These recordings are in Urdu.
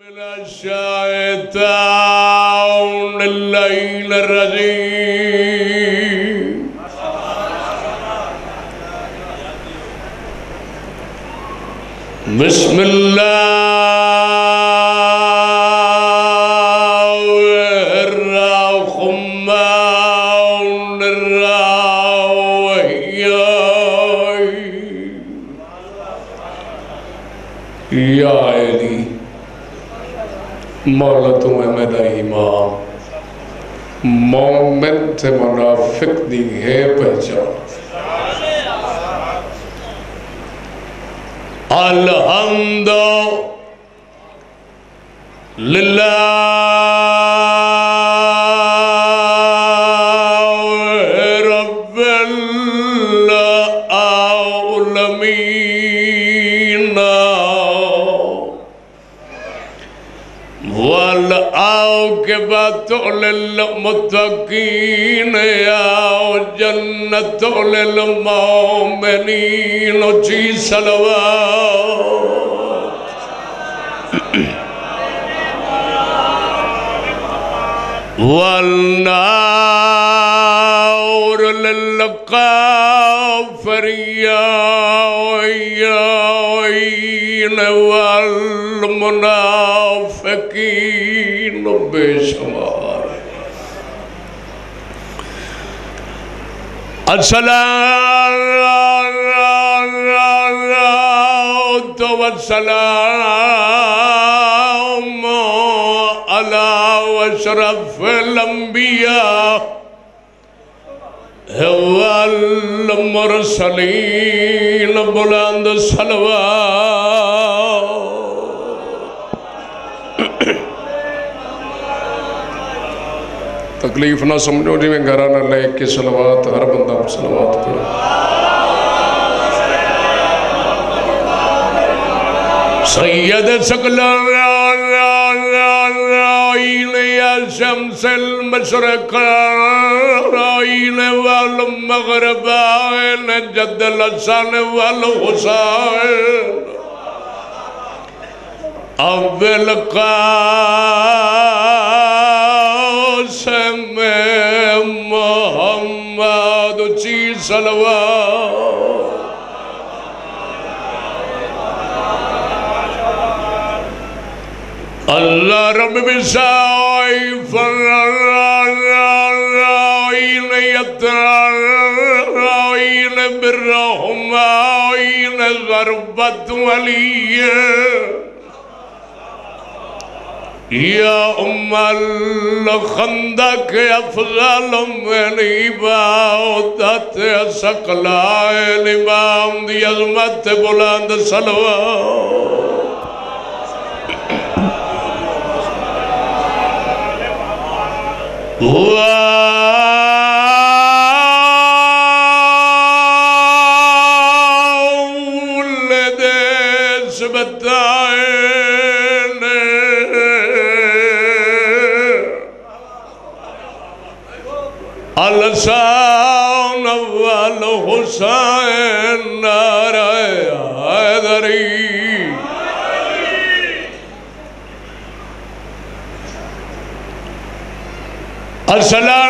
من الشيطان الليل الرجيم بسم الله مولا تو ہے میرا امام مومن سے منافق دی ہے پہچان الحمد للمتقين يا جنة للمؤمنين. جي صلوات. والنار للكافرين والمنافقين بشمار الصلاة والسلام على أشرف الأنبياء والمرسلين بلند صلوات تکلیف نہ سمجھو جی میں گھرہ نہ لے کے سلوات ہر بندہ سلوات پڑھو سید سکل رائین یا شمس المشرق رائین والمغرب آئین جد الحسن والحسین اول قاسم صلوات. الله ربي بساوي فرارا إلى يترارا إلى بالرحمة إلى ضربة وليه یا ام الخندق افضل من عبادت سقلائل امام دی عظمت بلند صلوات۔ وولد السان والحسين نعرہ حیدری۔ السلام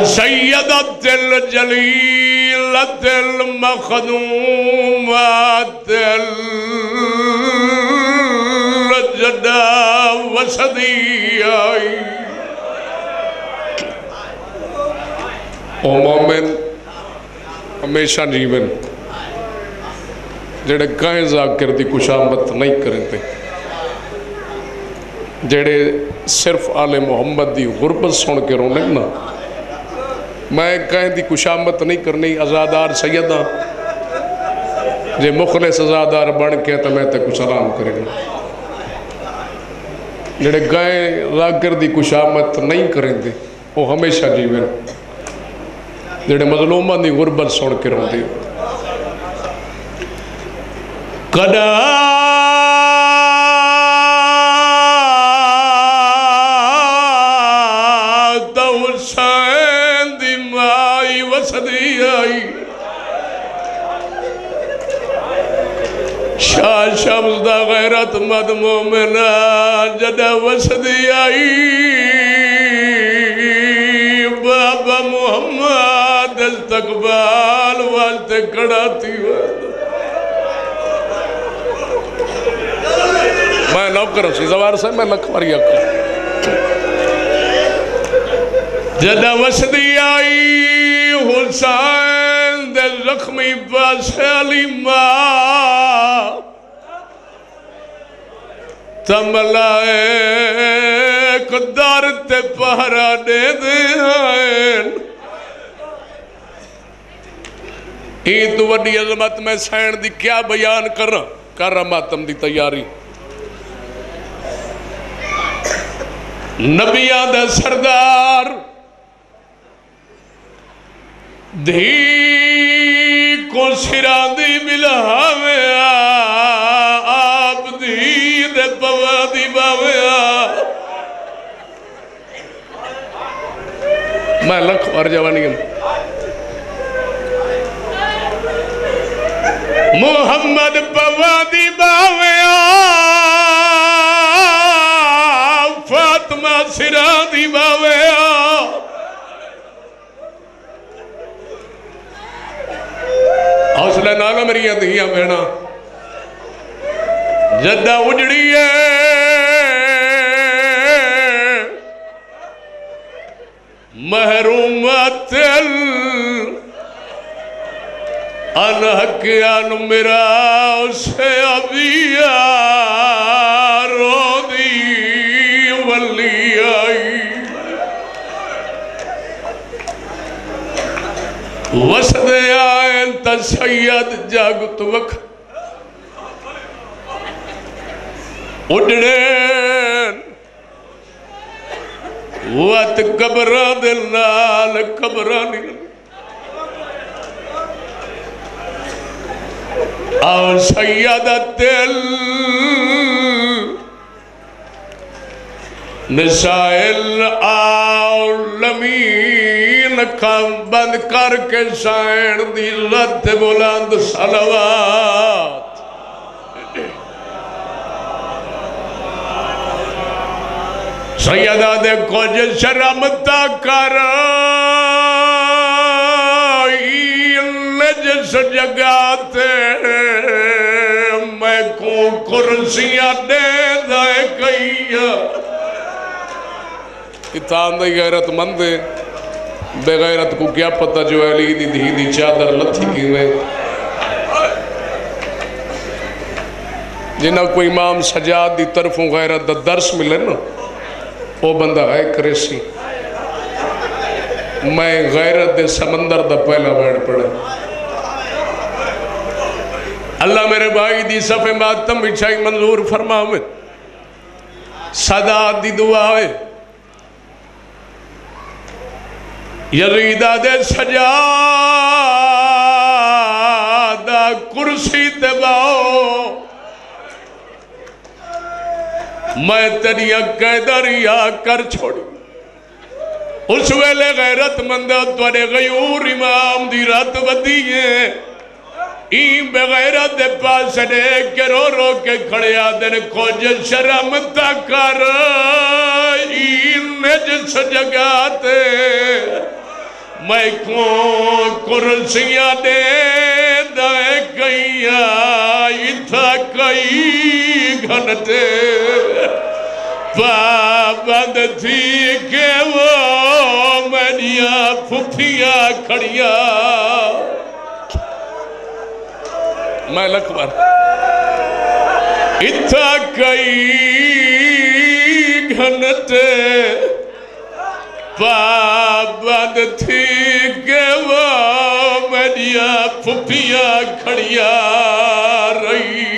السيدة الجليلة المخدومات الجدا وسدية او مومن ہمیشہ جیون، جڑے کہیں ذاکر دی کشامت نہیں کریں تے جڑے صرف آل محمد دی غربت سن کے رونے نا میں کہیں دی کشامت نہیں کرنی ازادار سیدہ۔ جے مخلص ازادار بن کے تو میں تے کچھ سلام کریں گا۔ جڑے گائیں ذاکر دی کشامت نہیں کریں تے وہ ہمیشہ جیون جڑے مظلومہ دی غربت سن کے رہن دی کدا شمس دا غیرت مد مومنہ جدہ وسدی آئی۔ بابا محمد استقبال والتے کڑاتی میں نوکر سی زوار سے میں لکھواری اکھا جدہ وسدی آئی، حسین دے زخمی پاس علی ماں۔ تملائے قدار تے پہرا دے دے آئین ای تو وڈی عظمت میں سین دی کیا بیان کر رہا کر رہا ماتم دی تیاری۔ نبیان دا سردار دھی کو سران دی ملا میں لکھ اور جوانی ہوں۔ محمد پوا دی باویا فاطمہ سران دی باویا حوصلہ نالا میری دھیاں بہنا جدہ اجڑی ہے محرومت انحقیان میرا اسے ابیا رو دی ولی آئی وسد آئین تا سید جاگت وقت۔ اڈڑین وات قبرہ دل نال قبرہ نگل اور سیدہ دل۔ نسائل عالمین کام بند کر کے سائن دی لت بلند صلوات۔ سیدہ دے کچھ شرمتا کر جس جگاتے میں کو کرسیاں دے دے کئیا اتان دے غیرت مند بے غیرت کو کیا پتہ جو علی دی دھی دی چادر لتھی کی میں۔ جنہ کو امام سجاد دی طرفوں غیرت دا درس ملے نا۔ وہ بندہ ہے کریسی میں غیرت دے سمندر دا پہلا بیڑ پڑے اللہ میرے بھائی دی صفحے ماتم بچھائی منظور فرماوے۔ صدا دی دعاوے یزیدہ دے سجادہ کرسی دباؤ۔ میں تیری قیدریا کر چھوڑی۔ اس ویلے غیرت مندہ توڑے غیور امام دی رات بدیئے این بغیرت دے پاس نے کے رو رو کے کھڑے آدن کھوج شرم تکر این نجس جگاتے میں کون کرسیاں دے دائے کئیا اتھا کئی گھنٹے پابند تھی کہ وہ میڈیا پھپیاں کھڑیا میں لکھ بار اتھا کئی گھنٹے پابند تھی کہ وہ میڈیا پھپیاں کھڑیا رہی۔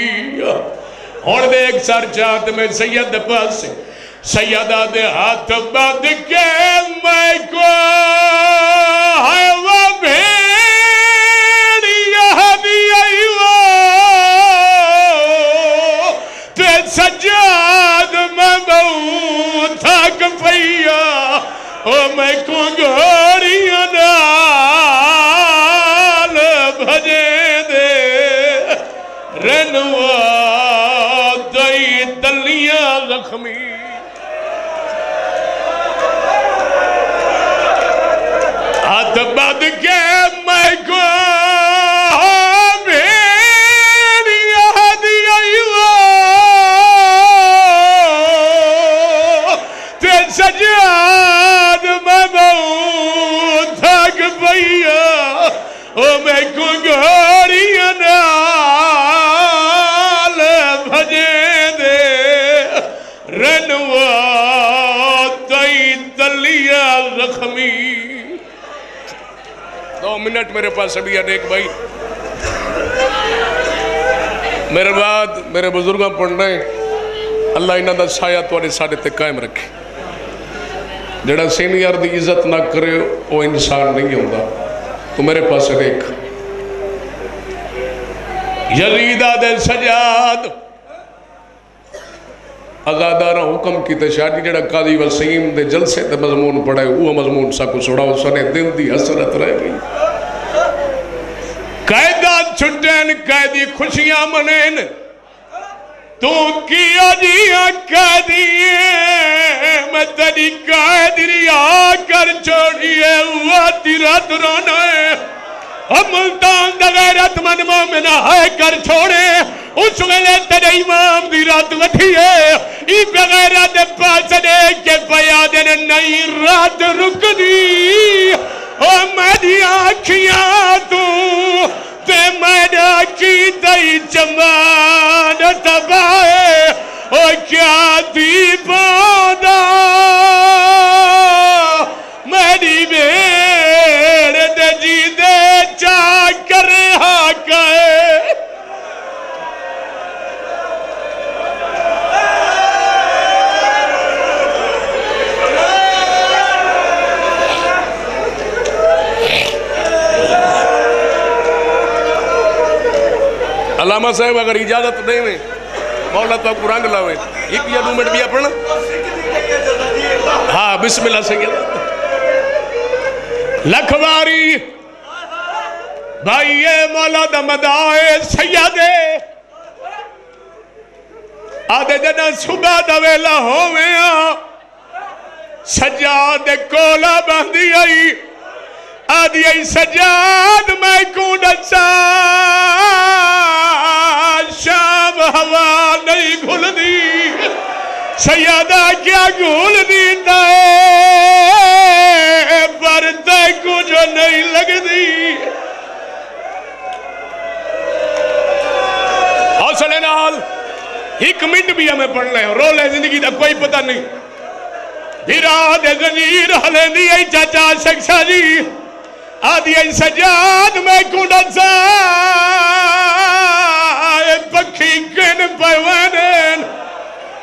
اور دے ایک سار چاہت میں سید پاس سیدہ دے ہاتھ بند کے میں کو ہے وہ بھیڑی یہدی ایوہ تے سجاد میں بہوں تھاک پہیا او میں تھک او میں کو نال بھجے دے رنوا تئی تلیا زخمی دو منٹ میرے پاس ابھی ہے ایک بھائی میرے بعد میرے بزرگاں پڑھنا ہے اللہ انہاں دا سایہ توڑے ساڑے تے قائم رکھے جڑا سینیار دی عزت نہ کرے وہ انسان نہیں ہوتا تو میرے پاس دیکھ یزیدہ دے سجاد ازادارہ حکم کی تشاہدی جڑا قاضی وسیم دے جلسے دے مضمون پڑھائے وہ مضمون سا کو سڑاؤ سنے دل دی حسرت رہ گئی قیدات چھٹین قیدی خوشیاں منین تو کیا جیا قیدیے میں تیری قید ریا کر چھوڑیے ہوا تیرا درونا ہے۔ ہم ملتان دا غیرت من مومن ہے، کر چھوڑے۔ اس ویلے تیرے امام دی رات وٹھی ہے۔ ای بغیرت پاس دے کے پیا دن نئی رات رک دی۔ او میری آنکھیاں تو تے میرا کی دئی جمان تبائے او کیا علامہ صاحب اگر اجازت دیں میں مولا تو قرآن لاویں ایک یا دو منٹ بھی پڑھنا ہاں بسم اللہ سے گیا لکھواری۔ بھائیے مولا دا سیادے۔ آدھے جنا صبح دا ویلا ہوئے آ سجاد کولا بندی آئی۔ آدھی آئی، سجاد میں کونڈا شام ہوا نہیں گھل دی سیادہ کیا گھول دیتا ہے پر تے کچھ نہیں لگ دی حوصلے نال، ایک منٹ بھی ہمیں پڑھ لے رو لے زندگی دا کوئی پتہ نہیں۔ بھیرا دے زنجیر دی ای چاچا شخصا جی۔ آدھی ای سجاد میں کنڈا سا۔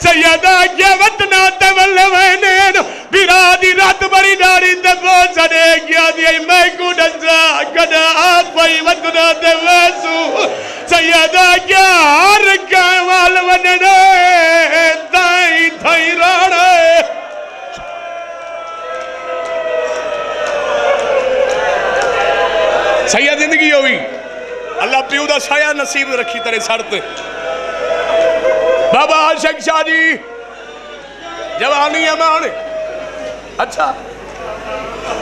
پیوانن سیدہ کیا وطنا تولوینن بھیرا دی رات بڑی داڑی تبو چنے کیا دیئے میں کو دجا کدا آپ پائی وطنا تولسو سیدہ کیا ہر کائوال وننے دائی تھائی راڑے سیدہ زندگی ہوئی اللہ پیو دا سایہ نصیب رکھی ترے سرت بابا عاشق شاہ جی جوانی امان اچھا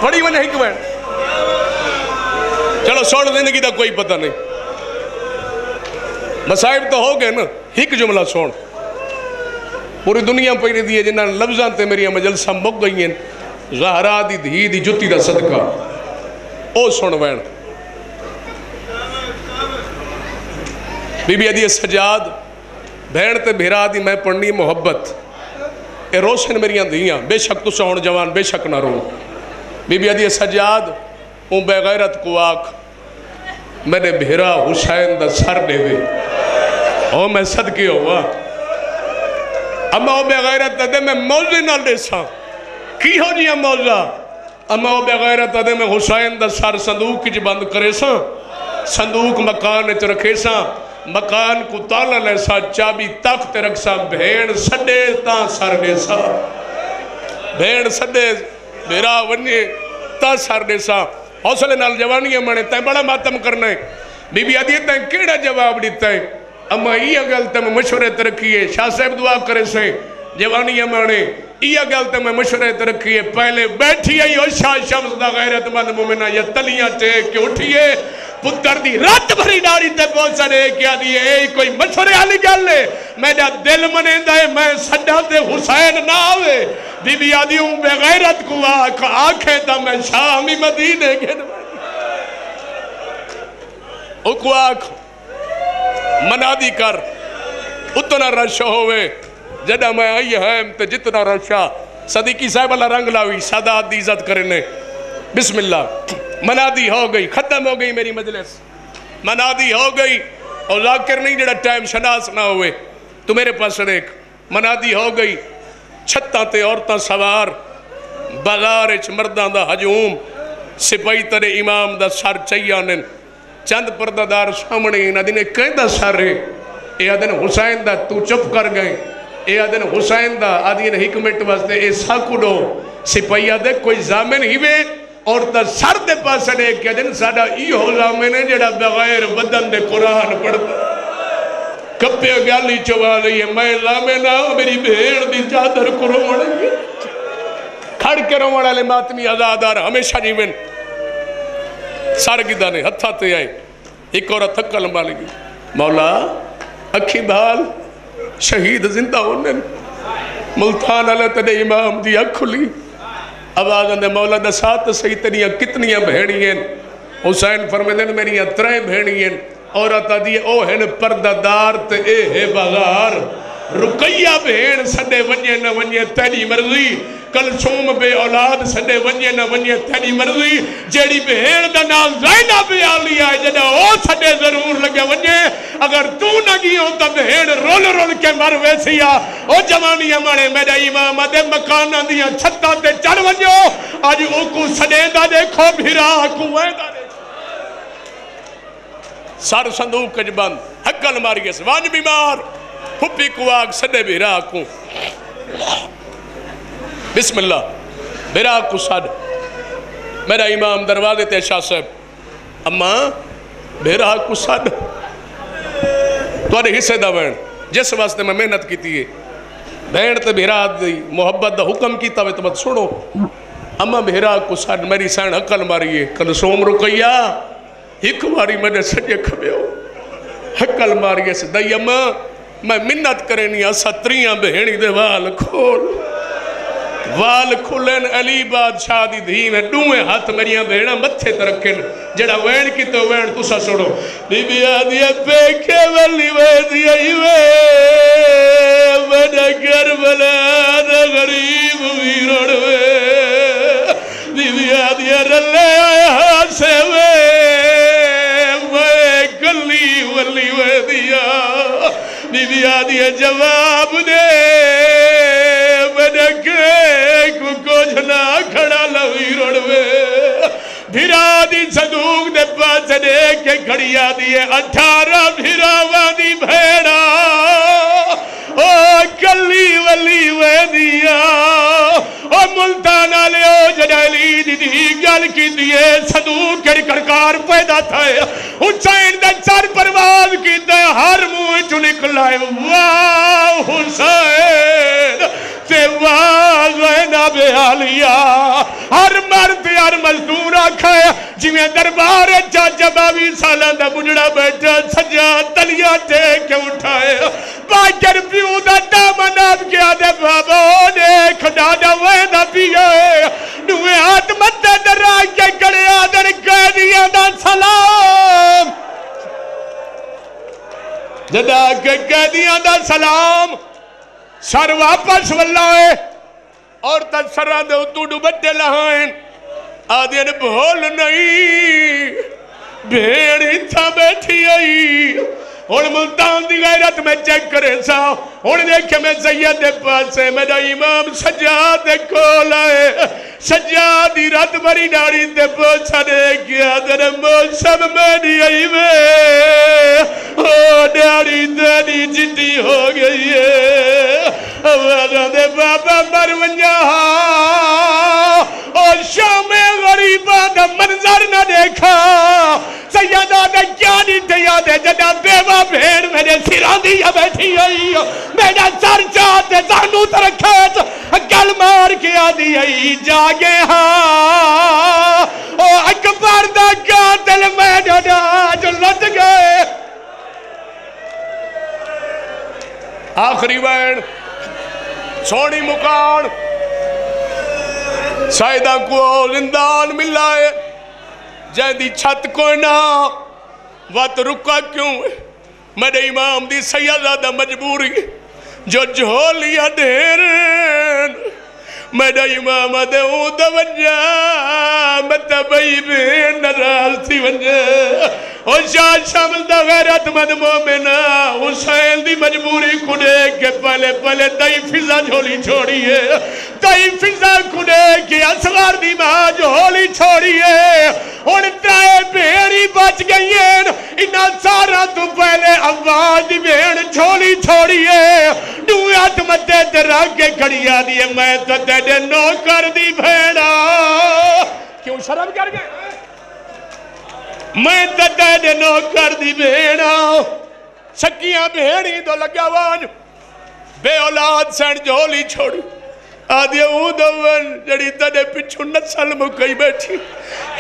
پڑی ون ہک بین چلو، سوڑ زندگی دا کوئی پتہ نہیں۔ مسائب تو ہو گئے نا، ہک جملہ سوڑ۔ پوری دنیا پہنے دیئے جنہاں لفظاں تے میری مجلسہ مک گئی ہیں۔ زہرا دی دھی، دی جتی دا صدقہ۔ او سن وین۔ بی بی ادھی سجاد بھین تے بھیرا دی میں پڑھنی محبت۔ اے روشن میریاں دھیاں، بے شک تو سہن جوان، بے شک نہ رو۔ بی بی ادھی سجاد اون بے غیرت کو آکھ، میں نے بھیرا حسین دا سر دے دے۔ او میں صدقی ہوا اما او بے غیرت دے میں موزی نہ لے سا کی ہو جی موزہ اما او بے غیرت دے میں حسین دا سر صندوق کی جی بند کرے سا صندوق مکان چ رکھے سا مکان کو تالا لے سا، چابی تخت رکھ سا، بھیڑ سڈے تا سر لے سا۔ بھیڑ سڈے میرا ونی تا سر لے سا۔ حوصلے نال جوانی منے تائیں بڑا ماتم کرنا ہے۔ بی بی آدھی تائیں کیڑا جواب دیتا ہے؟ اما یہ گل تم مشورے ترکیے شاہ صاحب دعا کرے سائیں جوانی مانے، یہ گل تم مشورے ترکیے پہلے بیٹھی آئی ہو شاہ شمس دا غیرت مند مومنہ، یہ تلیاں ٹیک کے اٹھئے پتر دی رات بھری ڈاری تے پہنچا دے کیا دیئے اے کوئی مشورے آلی گل لے میں جا دل منے دائے میں سڈا دے حسین نہ آوے بی بی آدھی ہوں، بے غیرت کو آکھ آنکھیں تا میں شامی مدینے کے اکو آکھ منادی کر، اتنا رش ہوئے جدہ میں آئی ہیم تے جتنا رشا صدیقی صاحب اللہ رنگ لاوی، سادات دی عزت کرنے۔ بسم اللہ۔ منادی ہو گئی، ختم ہو گئی میری مجلس۔ منادی ہو گئی۔ اور ذاکر نہیں جڑا ٹائم شناس نہ ہوئے۔ تو میرے پاس ایک منادی ہو گئی۔ چھتاں تے عورتاں سوار۔ بازار اچ مردان دا ہجوم۔ سپائی ترے امام دا سر چیانن چند پردہ دار سامنے انہا دینے کہیں دا سر ہے، اے آدھن حسین دا تو چپ کر گئے۔ اے آدھن حسین دا آدھین حکمت واسطے اے ساکوڑو سپائی آدھے کوئی زامن ہی وے اور تا سر دے پاس نے کہ دن ساڑا ای ہو زامن ہے جڑا بغیر بدن دے قرآن پڑھتا کپے گالی چوا لئی ہے، میں زامن آؤ میری بھیڑ دی چادر کو روڑ کھڑ کے روڑ لے ماتمی آزادار ہمیشہ جیون۔ سار کی دانے ہتھا تے آئے۔ ایک اور تھکا لمبا لگی۔ مولا، اکھی بھال شہید زندہ ہونے. ملتان اللہ تنے امام دیا کھلی. آواز اندے مولا دا ساتھ صحیح تنیا کتنیاں بھیڑی حسین فرمیدن میری اترائیں بھیڑی ہیں. عورت دی او ہن پردہ دار تے اے ہے بغار. رکیہ بھیڑ سنے ونجے نہ ونجے تیری مرضی. کلشوم بے اولاد سڈے ونجے نہ ونجے تیری مرضی، جیڑی بھیڑ دا نام زینہ بے آلی آئے جنہ او سڈے ضرور لگے ونجے۔ اگر تو نہ گیوں تا بھیڑ رول رول کے مر ویسیا او جوانی ہمارے میرا امام دے مکانہ دیا چھتا تے چڑھ ونجو۔ آج او کو سڈے دا دیکھو، بھیرا کو ویدہ دیکھو۔ سار صندوق کج بند حقل ماری گئے وان بیمار۔ پھپی کو آگ، سڈے بھیرا کو۔ بسم اللہ. بھیرا کو میرا امام دروازے تے شاہ صاحب. اما بھیرا کو سڈ توڑے حصے دا بین جس واسطے میں محنت کی تھی بین تے بھیرا دی محبت دا حکم کیتا وے تو مت سنو. اما بھیرا کو میری سین حقل ماری ہے. کل سوم رکیا ایک باری میں نے سجے کھبے حقل ماری سے دائی اما، میں منت کرنی اسا تریاں بہنی دے وال کھول. وال کھولن علی بادشاہ دی دھی میں ڈوئے ہاتھ میریاں بہنہ متھے ترکن جڑا وین کی تو وین تو سا سڑو بی بی آدھیا پیکھے ولی ویدیا ہی وے۔ بڑا کربلا دا غریب ویرڑ وے۔ بی بی آدھیا رلے آئے ہاتھ سے وے میں گلی ولی ویدیا بی بی آدھیا جواب دے۔ کو کوجھنا کھڑا لوی روڑوے۔ بھیرا دی صدوق دے پاس دے کے کھڑیا دیئے اٹھارہ بھیراوہ دی بھیڑا۔ او کلی ولی وے او ملتانہ لے او جنالی دی دی گل کی دیئے صدوق کڑی کڑکار پیدا تھا حسین دے چار پرواز کی دے ہر موہ چو نکلائے واہ حسین تے وازوینا بے آلیا ہر مرد، ہر مزدور آکھائے جویں دربار چاچا باوی سالہ دا بجڑا بیٹھا، سجا تلیا ٹے کے اٹھائے؟ باکر پیو دا دامن دامنات کیا دے بابا نے کھڑا دا وینا پیئے نوے آئے ہاتھ مدد در آکے کڑے آدر قیدیاں دا سلام۔ جدا کے قیدیاں دا سلام، سر واپس واللہ اور تا سرہ دے اتو ڈوبتے لہائیں۔ آدھے نے بھول نہیں، بھیڑ ہی تھا بیٹھی آئی۔ ہوں ملتان دی غیرت میں چیک کرے سا۔ ہوں دیکھے میں سید پاسے، میرا امام سجاد دے آئے۔ سجاد دی رات بری ڈاڑی دے پوچھا دے کیا در موسم میری آئی میں او ڈاڑی دینی جتی ہو گئی ہے اوہ دے بابا مرونجا اور شام غریبہ دا منظر نہ دیکھا سیدہ دا کیا نہیں تیا دے جدا بیوہ بھیڑ میرے سران دیا بیٹھی ہوئی میرا سر چاہتے زانو ترکھت گل مار کے آدھی آئی جاگے ہاں۔ او اکبر دا قاتل میں ڈاڈا جو لٹ گئے۔ آخری وین، سونی مکان۔ سائدہ کو زندان ملائے۔ جہدی چھت کوئی نہ۔ وقت رکا کیوں؟ میرے امام دی سیدہ دا مجبوری۔ جو جھولیا ڈھیرن میرا امام دے اون دا ونجا متبئی بین نراز تھی ونجا او شاہ شامل دا غیرت مد مومنہ حسین دی مجبوری کھڑے کے پہلے پہلے دائی فضا جھولی چھوڑی ہے دائی فضا کھڑے کے اصغار دی ماں جھولی چھوڑی ہے اور ترائے بیڑی بچ گئی ہیں سارا تو پہلے آواز دی بیڑ جھولی چھوڑی ہے ڈویات مدے درہ کے کھڑیا دیئے میں تو تیرے نو کر دی بھیڑا کیوں شرم کر گئے میں تو تیرے نو کر دی بھیڑا سکیاں بھیڑی تو لگا وان بے اولاد سین جھولی چھوڑی آدھے اودھون جڑی تڑے پچھو نسل مکئی بیٹھی۔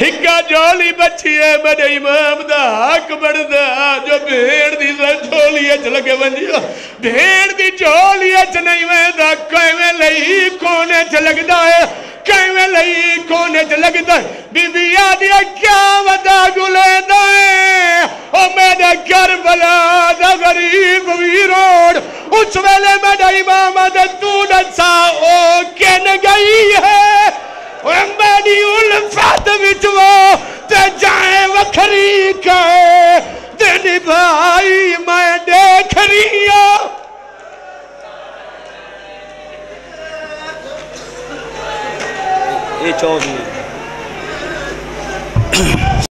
ہکا جولی بچی ہے، میرے امام دا حق بڑھدا جو بھیڑ دی سا جولی اچ لگے ونجیا بھیڑ دی جولی اچ نہیں میں دا کوئی میں لئی کونے چ لگدا ہے؟ کوئی لئی کونے چ لگدا ہے؟ بی بی آدھیا کیا ودا گلے دائیں او میرے گھر کربلا دا غریب ویروڑ اس ویلے میرا امام دا تو نسا او کن گئی ہے۔ وہ میری الفت بچو تے جائیں وکھری کہے۔ تیری بھائی میں دیکھ رہی ہوں یہ چودھ میں